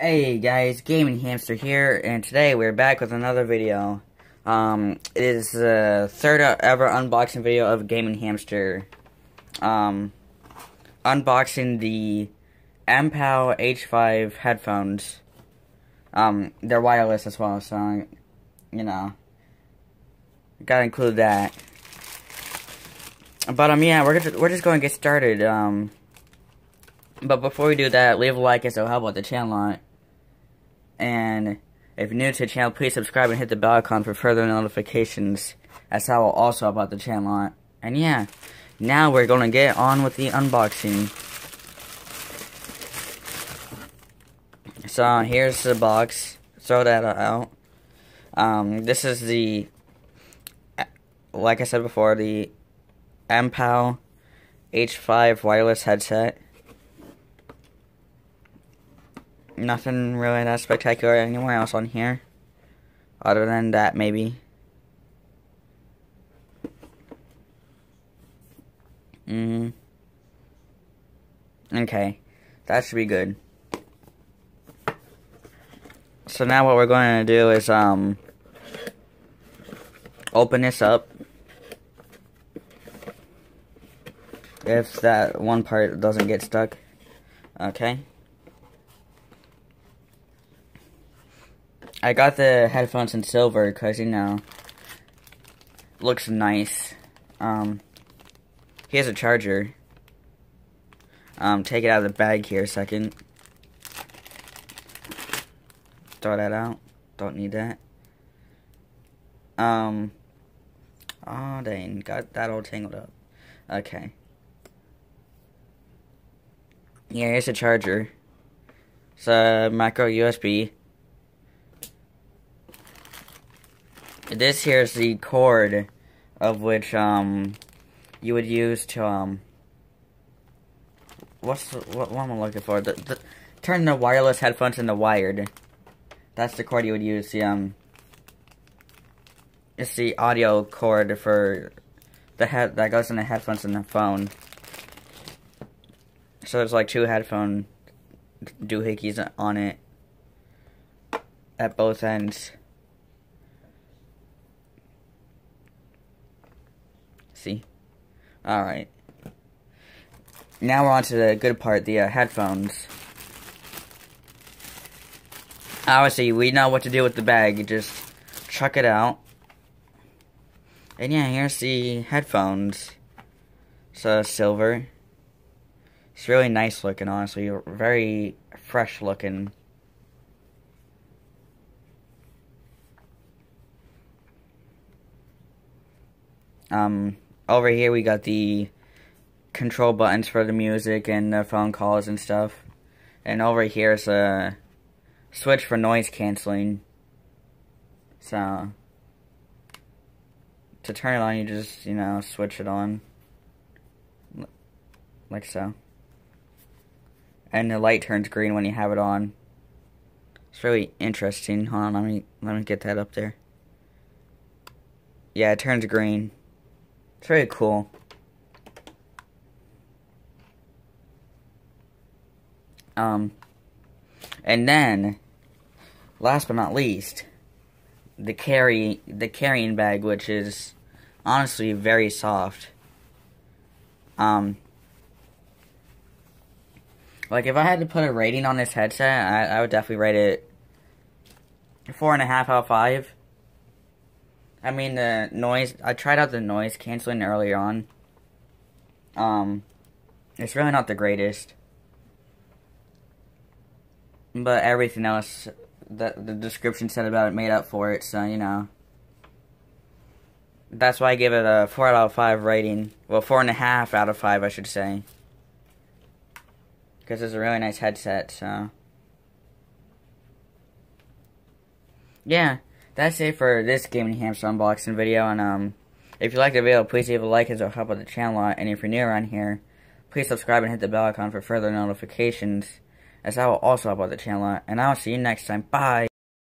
Hey guys, Gaming Hamster here, and today we're back with another video. Um, it is the third ever unboxing video of Gaming Hamster. Um, unboxing the MPOW H5 headphones. Um, they're wireless as well, so, you know, gotta include that. But, um, yeah, we're, we're just going to get started, um, but before we do that, leave a like and so help out the channel And if you're new to the channel, please subscribe and hit the bell icon for further notifications. As I'll also help out the channel And yeah, now we're going to get on with the unboxing. So here's the box. Throw that out. Um, this is the, like I said before, the MPOW H5 wireless headset. Nothing really that spectacular anywhere else on here. Other than that, maybe. Mm hmm Okay. That should be good. So now what we're going to do is, um, open this up. If that one part doesn't get stuck. Okay. I got the headphones in silver because, you know, looks nice. Um, he has a charger. Um, take it out of the bag here a second. Throw that out. Don't need that. Um, oh dang, got that all tangled up. Okay. Yeah, here's a charger. It's a micro USB. This here is the cord of which um you would use to um what's the, what, what am I looking for? The, the turn the wireless headphones into wired. That's the cord you would use. The um it's the audio cord for the head that goes in the headphones in the phone. So there's like two headphone doohickeys on it at both ends. See? Alright. Now we're on to the good part, the uh, headphones. Obviously, we know what to do with the bag. You just chuck it out. And yeah, here's the headphones. So, silver. It's really nice looking, honestly. Very fresh looking. Um, over here we got the control buttons for the music and the phone calls and stuff. And over here is a switch for noise canceling. So, to turn it on, you just, you know, switch it on. Like so. And the light turns green when you have it on. It's really interesting. Hold on, let me, let me get that up there. Yeah, it turns green. It's very cool. Um, and then, last but not least, the carry the carrying bag, which is honestly very soft. Um, like if I had to put a rating on this headset, I, I would definitely rate it four and a half out of five. I mean the noise. I tried out the noise canceling earlier on. Um, it's really not the greatest, but everything else that the description said about it made up for it. So you know, that's why I give it a four out of five rating. Well, four and a half out of five, I should say, because it's a really nice headset. So yeah that's it for this Gaming Hamster unboxing video. And um, if you liked the video, please leave a like as it'll help out the channel out. And if you're new around here, please subscribe and hit the bell icon for further notifications, as that will also help out the channel out. And I'll see you next time. Bye!